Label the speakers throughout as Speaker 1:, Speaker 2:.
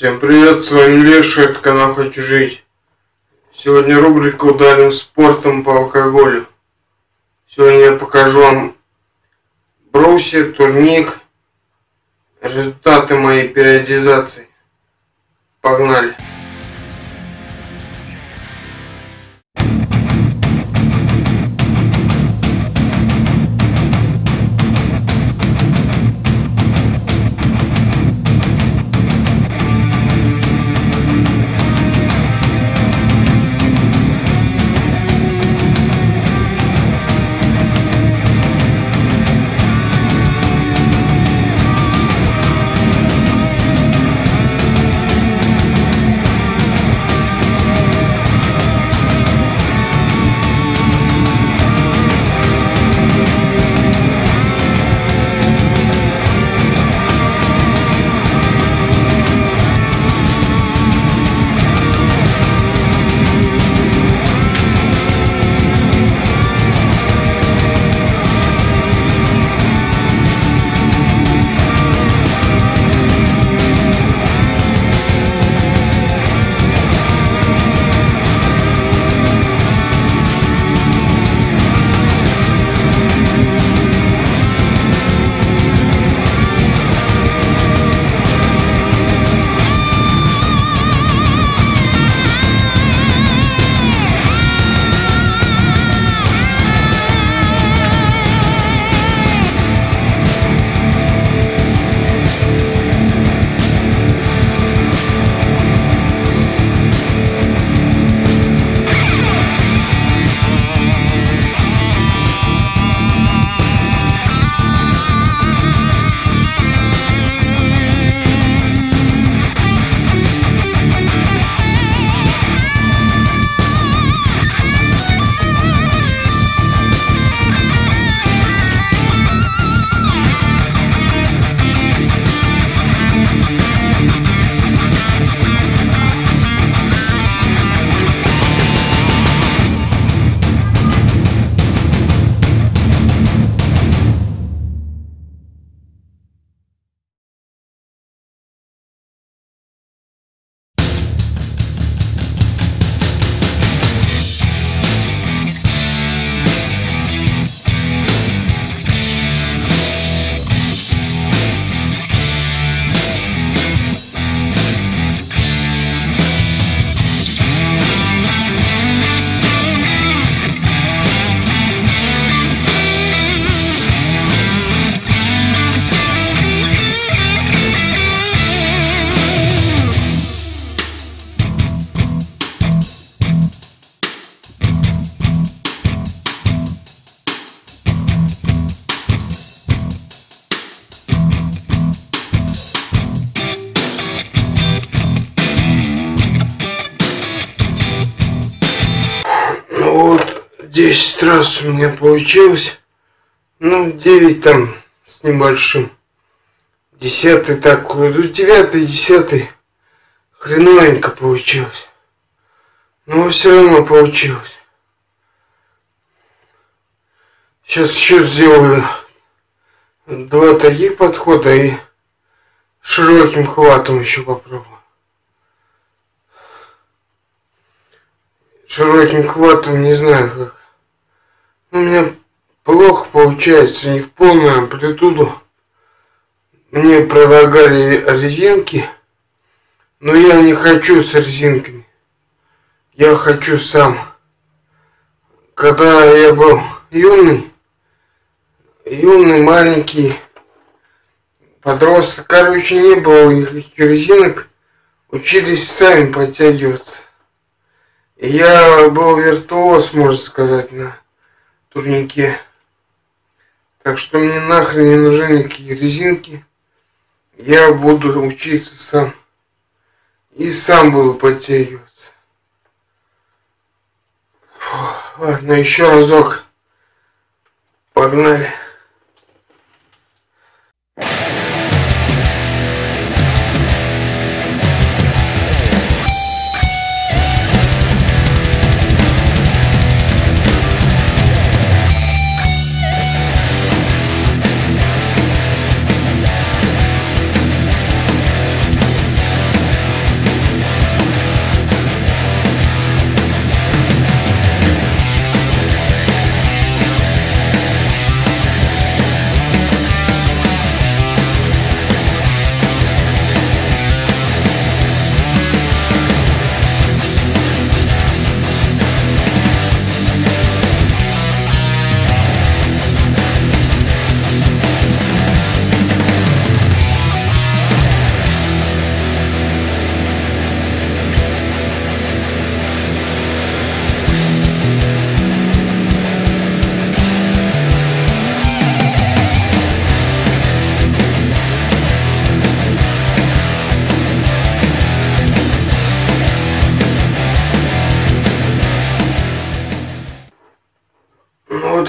Speaker 1: Всем привет, с вами Леша, это канал Хочу Жить. Сегодня рубрика «Ударим спортом по алкоголю». Сегодня я покажу вам брусья, турник, результаты моей периодизации. Погнали! 10 раз у меня получилось. Ну, 9 там с небольшим. Десятый такой, ну девятый, десятый. Хреновенько получилось. Но все равно получилось. Сейчас еще сделаю два таких подхода и широким хватом еще попробую. широким хватом, не знаю как. Ну, у меня плохо получается, не в полную амплитуду. Мне предлагали резинки, но я не хочу с резинками. Я хочу сам. Когда я был юный, юный, маленький, подросток, короче, не было никаких резинок, учились сами подтягиваться. Я был виртуоз, можно сказать, на турнике. Так что мне нахрен не нужны никакие резинки. Я буду учиться сам. И сам буду подтягиваться. Фу, ладно, еще разок. Погнали.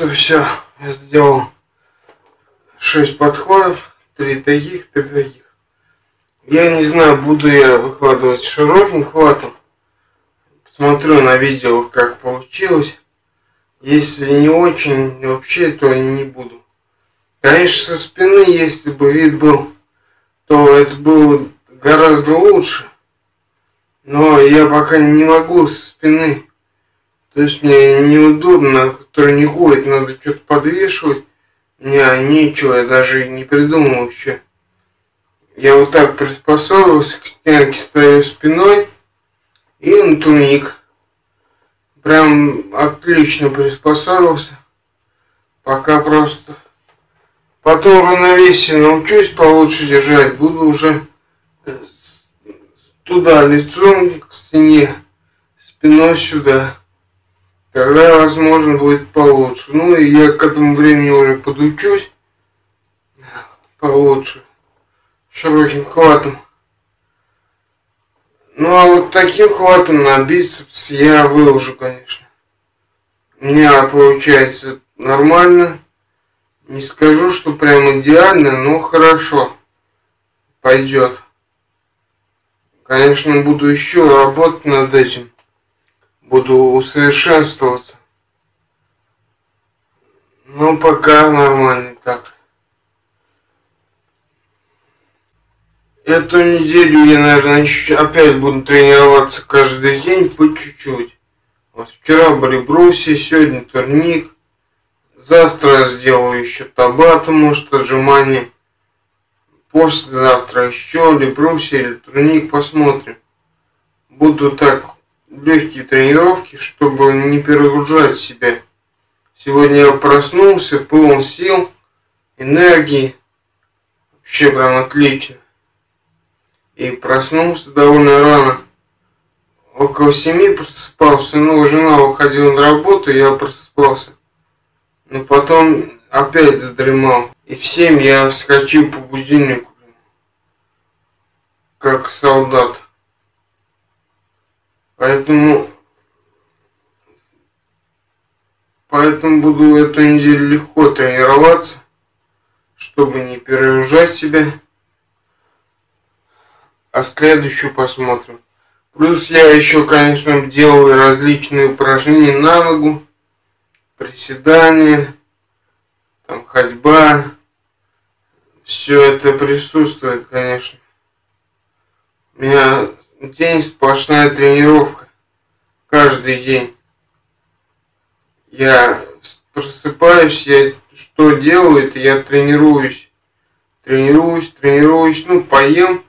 Speaker 1: И все. Я сделал 6 подходов, 3 таких, 3 таких. Я не знаю, буду я выкладывать широким хватом. Посмотрю на видео, как получилось. Если не очень вообще, то не буду. Конечно, со спины, если бы вид был, то это было гораздо лучше. Но я пока не могу со спины. То есть мне неудобно, который не ходит, надо что-то подвешивать. Не, нечего, я даже не придумал еще. Я вот так приспособился к стенке, стою спиной и на турник. Прям отлично приспособился. Пока просто потом равновесие научусь получше держать, буду уже туда лицом к стене, спиной сюда. Тогда, возможно, будет получше. Ну и я к этому времени уже подучусь получше, широким хватом. Ну а вот таким хватом на бицепс я выложу, конечно. У меня получается нормально. Не скажу, что прям идеально, но хорошо. Пойдет. Конечно, буду еще работать над этим. Буду усовершенствоваться. Но пока нормально так. Эту неделю я, наверное, еще опять буду тренироваться каждый день по чуть-чуть. Вот вчера были бруси, сегодня турник. Завтра я сделаю еще табата, может, отжимание послезавтра еще или брусья, или турник, посмотрим. Буду так легкие тренировки, чтобы не перегружать себя. Сегодня я проснулся, полон сил, энергии. Вообще прям отлично. И проснулся довольно рано. Около семи просыпался, ну, жена уходила на работу, я просыпался. Но потом опять задремал. И в семь я вскочил по будильнику, как солдат. Поэтому, поэтому буду эту неделю легко тренироваться, чтобы не перегружать себя. А следующую посмотрим. Плюс я еще, конечно, делаю различные упражнения на ногу, приседания, там ходьба, все это присутствует, конечно. У меня день сплошная тренировка. Каждый день. Я просыпаюсь, я что делаю, это я тренируюсь. Тренируюсь, тренируюсь, ну, поем,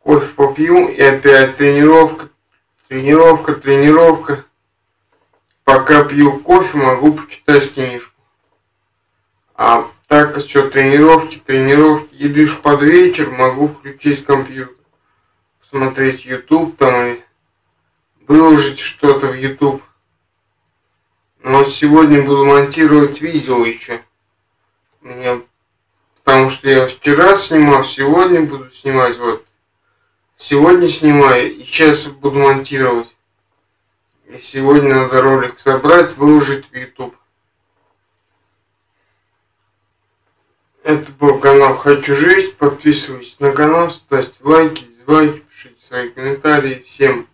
Speaker 1: кофе попью, и опять тренировка, тренировка, тренировка. Пока пью кофе, могу почитать книжку. А так что тренировки, тренировки, и лишь под вечер могу включить компьютер, посмотреть YouTube там и выложить что-то в YouTube. Но сегодня буду монтировать видео еще. Меня, потому что я вчера снимал, сегодня буду снимать вот. Сегодня снимаю и сейчас буду монтировать. И сегодня надо ролик собрать, выложить в YouTube. Это был канал Хочу Жить. Подписывайтесь на канал, ставьте лайки, дизлайки, пишите свои комментарии. Всем